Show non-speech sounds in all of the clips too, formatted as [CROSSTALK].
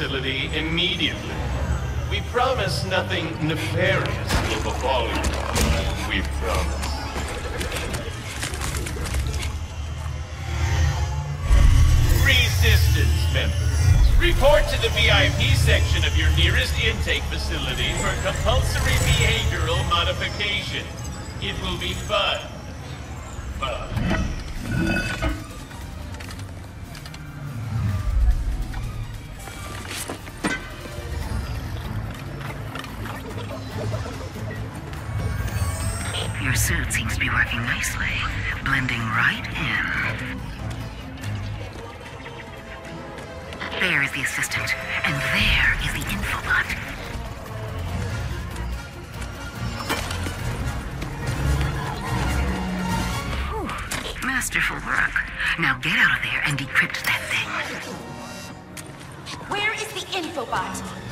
facility immediately. We promise nothing nefarious will befall you. We promise. Resistance members, report to the VIP section of your nearest intake facility for compulsory behavioral modification. It will be fun. Fun. There is the assistant, and there is the infobot. Masterful work. Now get out of there and decrypt that thing. Where is the infobot?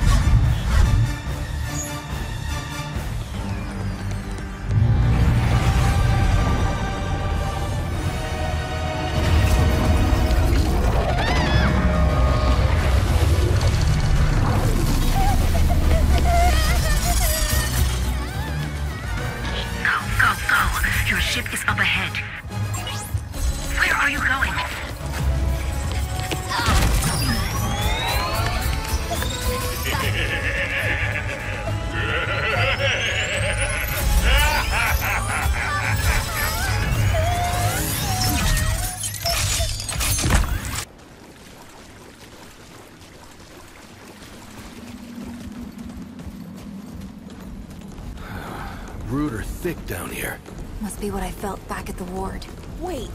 Rude or thick down here. Must be what I felt back at the ward. Wait.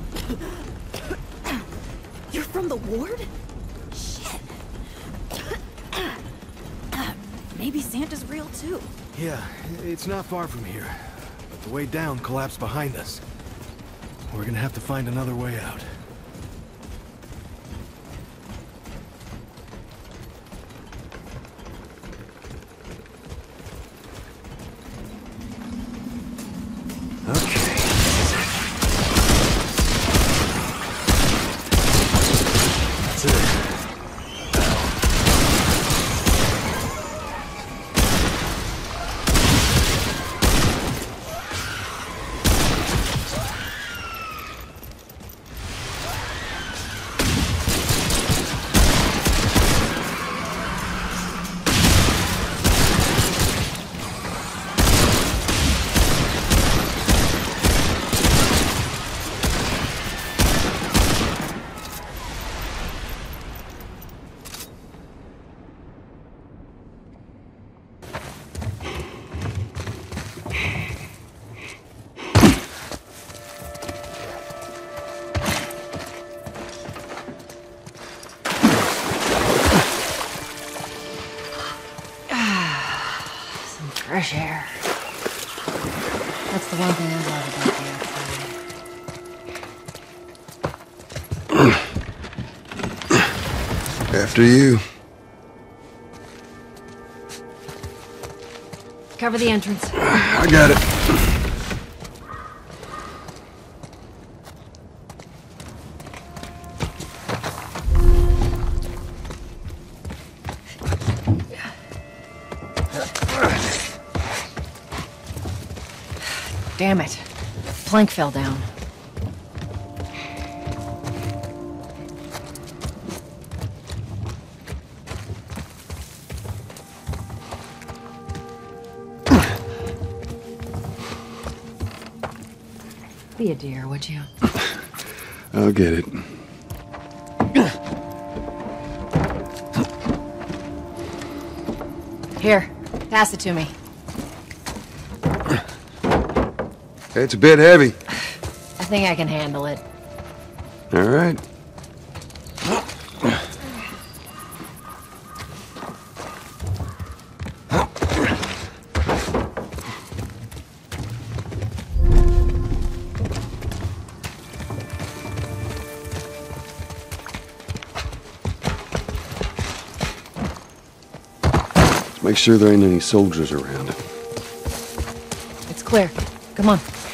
You're from the ward? Shit. Maybe Santa's real too. Yeah, it's not far from here. But the way down collapsed behind us. We're gonna have to find another way out. Fresh air. That's the one thing I love about the outside. After you. Cover the entrance. I got it. Damn it. Plank fell down. Be a dear, would you? I'll get it. Here, pass it to me. It's a bit heavy. I think I can handle it. All right. Let's make sure there ain't any soldiers around. It's clear. Come on.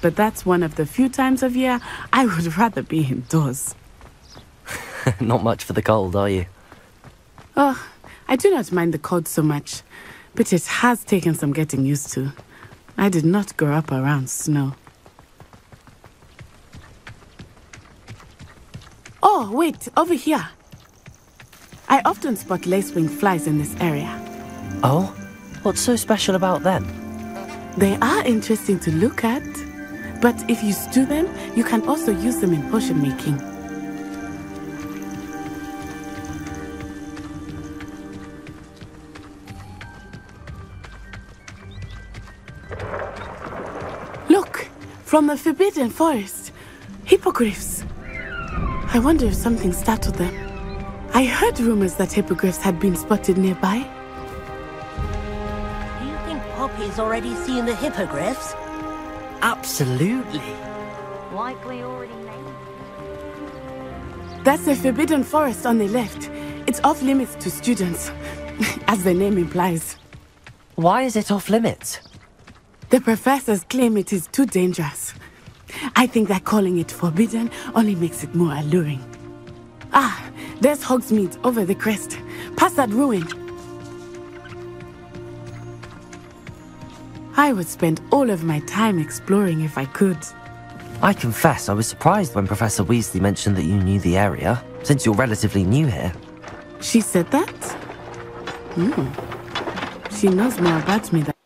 But that's one of the few times of year I would [LAUGHS] rather be indoors. [LAUGHS] Not much for the cold, are you? Oh, I do not mind the cold so much, but it has taken some getting used to. I did not grow up around snow. Oh, wait, over here. I often spot lacewing flies in this area. Oh? What's so special about them? They are interesting to look at, but if you stew them, you can also use them in potion making. Look, from the Forbidden Forest, hippogriffs. I wonder if something startled them. I heard rumors that hippogriffs had been spotted nearby. Do you think Poppy's already seen the hippogriffs? Absolutely. Likely already named. That's the Forbidden Forest on the left. It's off limits to students, [LAUGHS] as the name implies. Why is it off limits? The professors claim it is too dangerous. I think that calling it forbidden only makes it more alluring. Ah, there's Hogsmeade over the crest. Past that ruin. I would spend all of my time exploring if I could. I confess I was surprised when Professor Weasley mentioned that you knew the area, since you're relatively new here. She said that? Hmm. She knows more about me than.